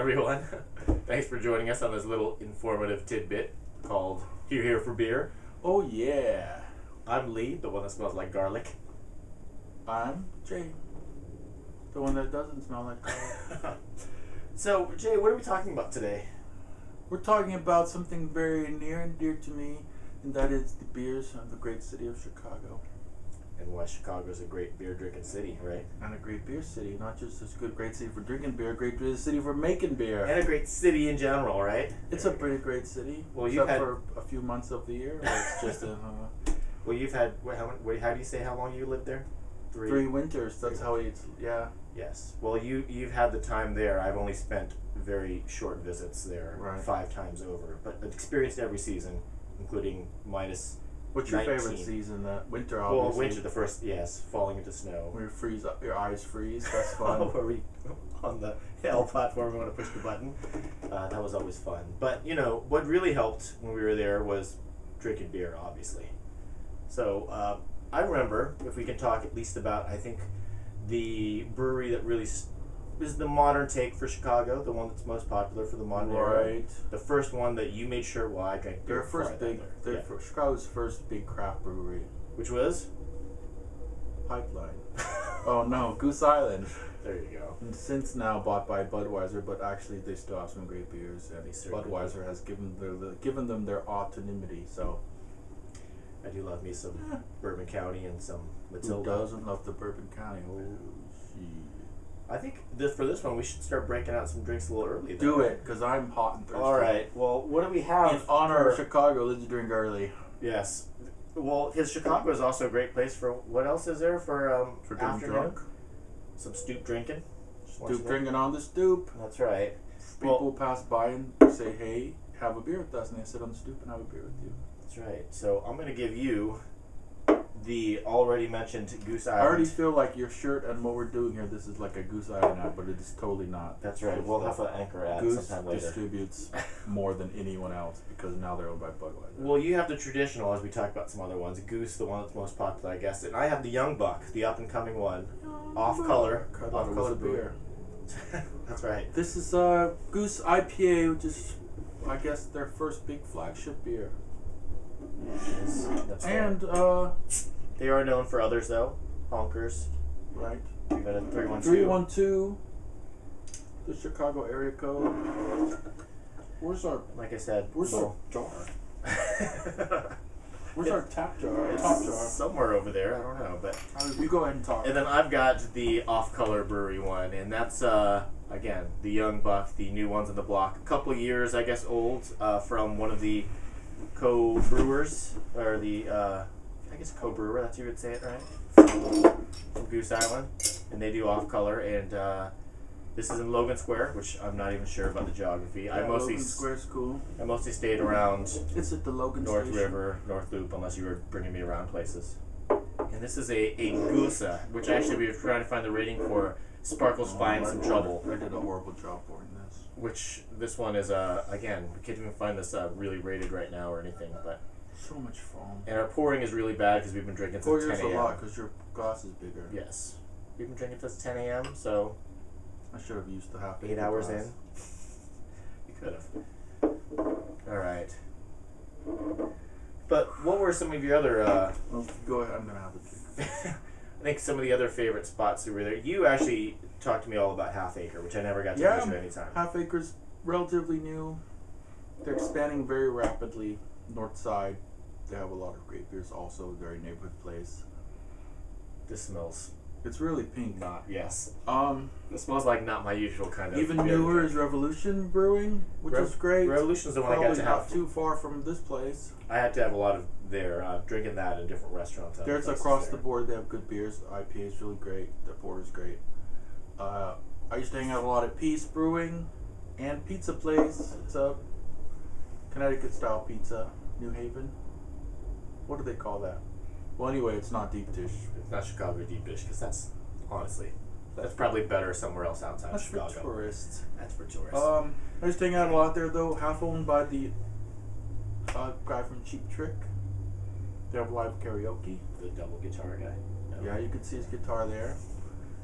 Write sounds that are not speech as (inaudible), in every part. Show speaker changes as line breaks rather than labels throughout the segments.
everyone. (laughs) Thanks for joining us on this little informative tidbit called You're Here for Beer.
Oh yeah.
I'm Lee, the one that smells like garlic.
I'm Jay. The one that doesn't smell like garlic. (laughs)
so, Jay, what are we talking about today?
We're talking about something very near and dear to me, and that is the beers of the great city of Chicago.
And why Chicago is a great beer drinking city, right?
And a great beer city, not just a good great city for drinking beer, great city for making beer.
And a great city in general, right?
It's a pretty great city.
Well,
except
had-
for a few months of the year. It's just a, uh, (laughs)
Well, you've had what, how, what, how do you say how long you lived there?
three winters. That's
Three
how it's. Yeah.
Yes. Well, you you've had the time there. I've only spent very short visits there,
Right.
five times over, but experienced every season, including minus.
What's your
19.
favorite season? That winter, obviously.
Well, winter, the first yes, falling into snow.
Where you freeze up, your eyes freeze. That's (laughs) fun.
Where we on the L platform, we want to push the button. Uh, that was always fun. But you know what really helped when we were there was drinking beer, obviously. So uh, I remember, if we can talk at least about, I think the brewery that really is the modern take for Chicago, the one that's most popular for the modern era.
right.
The first one that you made sure. Well, I drank beer
Their first big, their
Yeah.
fir- Chicago's first big craft brewery,
which was.
Pipeline. (laughs) oh no, Goose Island.
There you go.
And since now bought by Budweiser, but actually they still have some great beers, and Budweiser has given their given them their autonomy. So
I do love me some
Yeah.
Bourbon County and some Matilda.
who doesn't love the Bourbon County? Oh shit.
I think this, for this one we should start breaking out some drinks a little early. Though.
Do it, cause I'm hot and thirsty.
All right. Well, what do we have?
In honor of Chicago, let's drink early.
yes. Well, because Chicago is also a great place for what else is there for um
For getting
afternoon?
drunk.
Some stoop drinking.
Stoop drinking on the stoop.
That's right.
People
Well-
pass by and say, "Hey, have a beer with us," and they sit on the stoop and have a beer with you.
That's right. So I'm gonna give you the already mentioned Goose Island.
I already feel like your shirt and what we're doing here. This is like a Goose Island ad, but it is totally not.
That's right. We'll have to anchor ad
Goose
sometime later.
distributes more than anyone else because now they're owned by Budweiser.
Well, you have the traditional, as we talked about some other ones. Goose, the one that's most popular, I guess. And I have the Young Buck, the up and coming one. Off color. Off color
beer. (laughs)
that's right.
This is uh, Goose IPA, which is, I guess, their first big flagship beer.
Yes, that's.
And uh,
They are known for others, though. Honkers.
right,
We've got a 312.
three one two, the Chicago area code. Where's our
Like I said.
Where's our
well-
jar? (laughs) Where's our tap jar? Our
It's
top jar.
somewhere over there. I don't know, but
Uh, You go ahead and talk.
and then I've got the off-color brewery one, and that's uh again the Young Buck, the new ones on the block, a couple years I guess old, uh, from one of the co-brewers or the uh, I guess co-brewer. That's how you would say it, right? From, Goose Island, and they do off-color, and uh, this is in Logan Square, which I'm not even sure about the geography. I mostly
Logan Square's cool.
I mostly stayed around
It's at the Logan
North
Station.
River, North Loop, unless you were bringing me around places. And this is a, a Gose, which actually we were trying to find the rating for Sparkles
Oh,
Find Some Trouble,
I did a horrible job for this.
Which this one is, uh, again, we can't even find this uh, really rated right now or anything, but,
So much foam.
and our pouring is really bad because we've been drinking since
years
10
a
a.m.
lot because your glass is bigger.
Yes. We've been drinking since 10 a.m., so
I should have used the half.
eight hours
glass.
in. (laughs) You could have. Alright. But what were some of your other, uh,
Well, go ahead. I'm gonna have a drink. (laughs)
I think some of the other favorite spots that were there. You actually talked to me all about Half Acre, which I never got to
Yeah.
visit any time.
Half Acre's relatively new. They're expanding very rapidly. North side, they have a lot of great beers. Also, very neighborhood place.
This smells
It's really pink.
not yes.
Um,
It smells like not my usual kind of.
even newer is Revolution Brewing, which
Rev-
is great.
Revolution's the one I
Probably
got to
not
have.
too far from this place.
I had to have a lot of there uh, drinking that in different restaurants. and
There's
places
across
there.
the board. They have good beers. IPA is really great. The porter is great. Uh, I used to hang out a lot at Piece Brewing and Pizza Place. It's a Connecticut style pizza, New Haven. What do they call that? Well, anyway, it's not deep dish.
It's not Chicago deep dish because that's honestly that's probably better somewhere else outside
That's
of
for
Chicago.
tourists.
That's for tourists.
Um, I used to hang out a lot there though. Half owned by the uh, guy from Cheap Trick. They have live karaoke.
the double guitar guy. No.
Yeah, you can see his guitar there.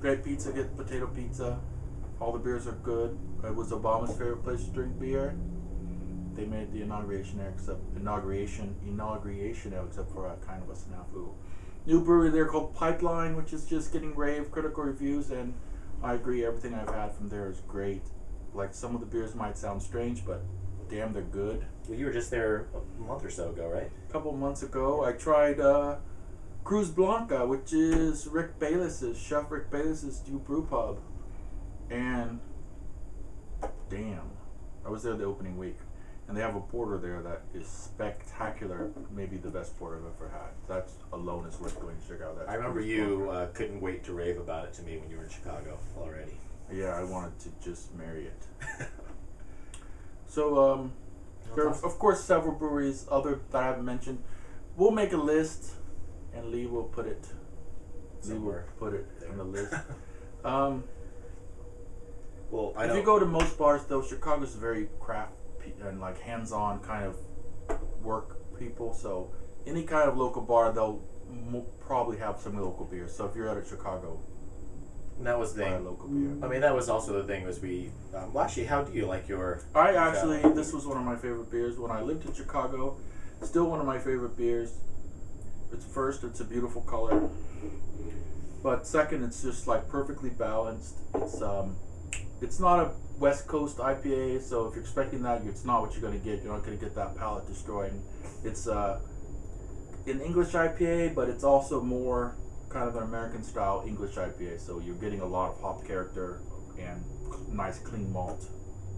Great pizza, get potato pizza. All the beers are good. It was Obama's favorite place to drink beer. They made the inauguration there, except inauguration inauguration there, except for a kind of a snafu. New brewery there called Pipeline, which is just getting rave critical reviews, and I agree. Everything I've had from there is great. Like some of the beers might sound strange, but damn, they're good.
Well, you were just there a month or so ago, right?
A couple months ago, I tried uh, Cruz Blanca, which is Rick Bayless's Chef Rick Bayless's new brew pub, and damn, I was there the opening week, and they have a porter there that is spectacular. Maybe the best porter I've ever had. That alone is worth going to check out. That's
I remember
Cruz
you uh, couldn't wait to rave about it to me when you were in Chicago already.
yeah, I wanted to just marry it. (laughs) So um, there are of course several breweries other that I haven't mentioned. We'll make a list, and Lee will put it. Lee will put it
there.
on the list. (laughs) Um,
well, I
if you go to most bars, though, Chicago's very craft pe- and like hands-on kind of work people. So any kind of local bar, they'll probably have some local beer. So if you're out of Chicago,
that was the
buy a
thing.
local beer.
I mean, that was also the thing was we. Um, well, actually, how do you like your?
I actually,
Yeah.
this was one of my favorite beers when I lived in Chicago. Still one of my favorite beers. It's first, it's a beautiful color. But second, it's just like perfectly balanced. It's um, it's not a West Coast IPA, so if you're expecting that, it's not what you're gonna get. You're not gonna get that palate destroying. It's uh, an English IPA, but it's also more kind of an American style English IPA. So you're getting a lot of hop character and nice clean malt.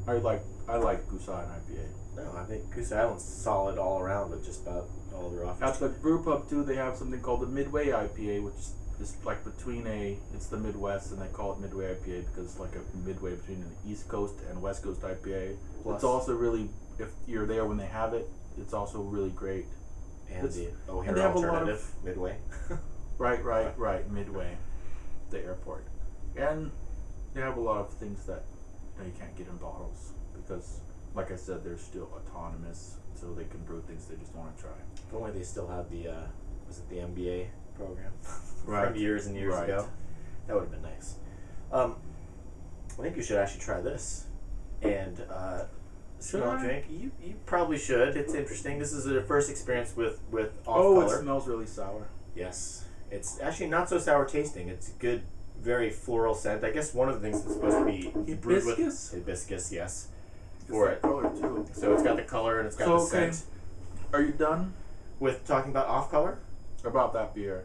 I like I like Goose Island IPA.
No, I think Goose Island's solid all around with just about all their
At
offers.
the brew pub too, they have something called the Midway IPA, which is like between a it's the Midwest and they call it Midway IPA because it's like a midway between an East Coast and West Coast IPA.
Plus-
It's also really if you're there when they have it, it's also really great.
and
it's-
the
and
O'Hare
they have a lot of-
midway. (laughs)
Right, right, right. Midway, the airport, and they have a lot of things that you, know, you can't get in bottles because, like I said, they're still autonomous, so they can brew things they just want to try.
if only they still had the uh, was it the MBA program (laughs)
Right.
from years and years
Right.
ago. That would have been nice. Um, I think you should actually try this. And uh, smell drink. You you probably should. It's interesting. This is a first experience with with off
oh,
color.
it smells really sour.
Yes, it's actually not so sour tasting. It's a good, very floral scent. I guess one of the things that's supposed to be brewed with
Hibiscus?
hibiscus. Yes, For
that
it.
color too.
so it's got the color and it's got
So,
the
okay.
scent.
Are you done
With talking about off color,
about that beer?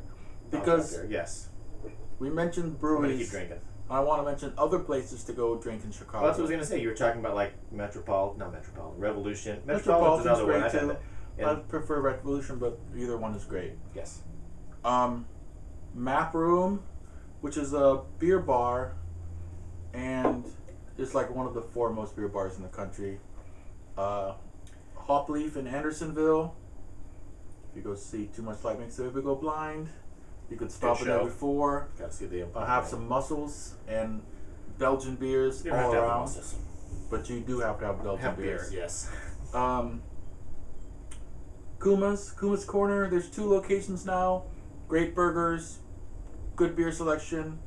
Because
yes,
we mentioned
I'm gonna
breweries.
keep drinking.
I want to mention other places to go drink in Chicago.
Well, that's what I was gonna say. You were talking about like Metropolitan, not Metropolitan, Revolution. Metropolitan's
Metropolitan's
another one.
great
I've had
too.
that.
I prefer Revolution, but either one is great.
yes,
um, Map Room, which is a beer bar, and it's like one of the foremost beer bars in the country. Uh, Hopleaf in Andersonville. If you go see Too Much Light Makes the Baby Go Blind, you could stop in there before.
gotta see the.
Uh, have some mussels and Belgian beers
You
all around, but you do have to have Belgian
Have beer.
beers.
Yes.
Um, Kuma's, Kuma's Corner. There's two locations now. Great burgers, good beer selection,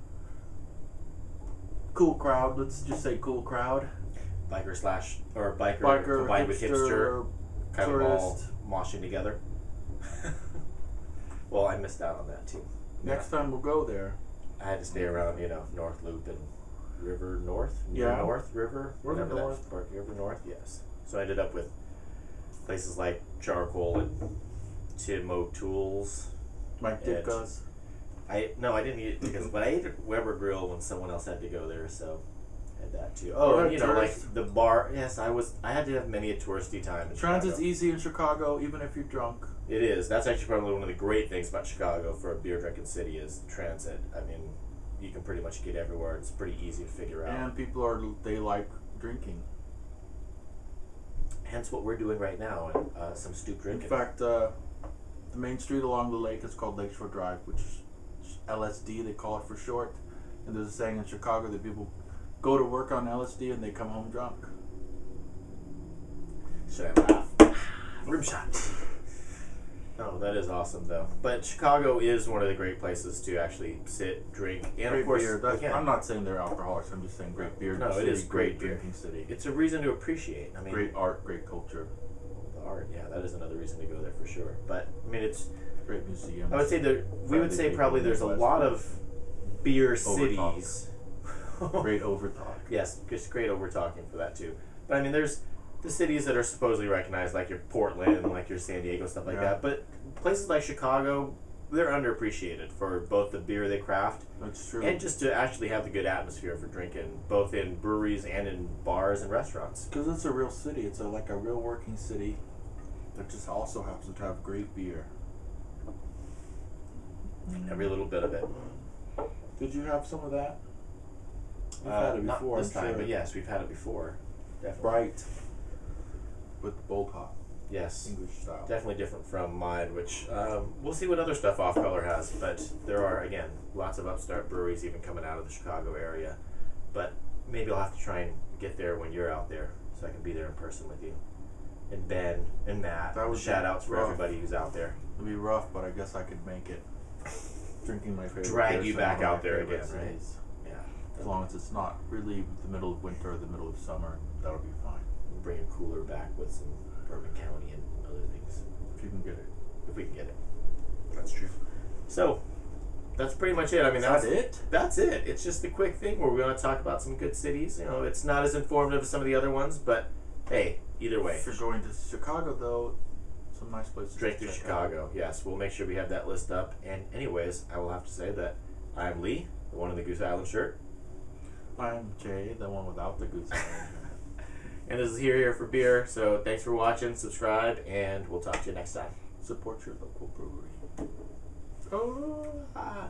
cool crowd. Let's just say cool crowd.
Biker slash or biker,
Biker,
combined with hipster.
hipster,
kind of all
tourist.
moshing together. (laughs) well, I missed out on that too.
Next time we'll go there.
I had to stay around, you know, North Loop and River North.
Yeah.
North River.
River North.
Park, River North. Yes. So I ended up with places like Charcoal and Tim O'Toole's.
Mike
Edge.
Ditka's.
I no, I didn't eat it because, but I ate at Weber Grill when someone else had to go there, so had that too. Oh,
You're
and, you know,
tourist?
like the bar. Yes, I was. I had to have many a touristy time.
Transit's
Chicago.
easy in Chicago, even if you're drunk.
It is. That's actually probably one of the great things about Chicago for a beer drinking city is transit. I mean, you can pretty much get everywhere. It's pretty easy to figure out.
And people are they like drinking.
Hence what we're doing right now, and uh, some stoop drinking.
In fact, uh, the main street along the lake is called Lakeshore Drive, which is LSD, they call it for short. And there's a saying in Chicago that people go to work on LSD and they come home drunk.
Should I laugh? (sighs) Rim shot. (laughs) Oh, that is awesome though. But Chicago is one of the great places to actually sit, drink, and
great
of course,
beer.
Again,
I'm not saying they're alcoholics. I'm just saying great beer.
No, it
city,
is great beer.
drinking city.
it's a reason to appreciate. I mean,
great art, great culture,
the art. Yeah, that is another reason to go there for sure. But I mean, it's.
great museums.
I would say there. We would say probably there's a lot of beer
Overtalk.
cities. (laughs)
great overtalk.
Yes, just great over talking for that too. But I mean, there's the cities that are supposedly recognized, like your Portland, like your San Diego, stuff like
Yeah.
that. But places like Chicago, they're underappreciated for both the beer they craft
That's true.
and just to actually have the good atmosphere for drinking, both in breweries and in bars and restaurants.
Because it's a real city. It's a, like a real working city that just also happens to have great beer.
Every little bit of it.
Did you have some of that? You've
Uh,
had it before.
not this
I'm
time,
sure.
but yes, we've had it before. Definitely.
Bright. With bold hop,
Yes.
English style.
Definitely different from mine, which um, we'll see what other stuff Off Color has. But there are, again, lots of upstart breweries even coming out of the Chicago area. But maybe I'll have to try and get there when you're out there so I can be there in person with you. And Ben and Matt.
That be
Shout outs for
rough.
everybody who's out there.
It'll be rough, but I guess I could make it. Drinking my favorite.
Drag you back out there again, right?
cities.
Yeah.
As long as it's not really the middle of winter or the middle of summer, that'll be fine.
Bring a cooler back with some Bourbon County and other things.
If you can get it.
If we can get it.
That's true.
So, that's pretty much it. I mean, that's
that it?
That's it. It's just a quick thing where we're going to talk about some good cities. You know, it's not as informative as some of the other ones, but hey, either way,
If you're going to Chicago, though, some nice places.
drink
to
through
check out.
Chicago. Yes, we'll make sure we have that list up. And anyways, I will have to say that I'm Lee, the one in the Goose Island shirt,
I'm Jay, the one without the goose. island. (laughs) (laughs)
and this is Hear Hear for Beer. So thanks for watching, subscribe, and we'll talk to you next time.
Support your local brewery.
Oh, ah.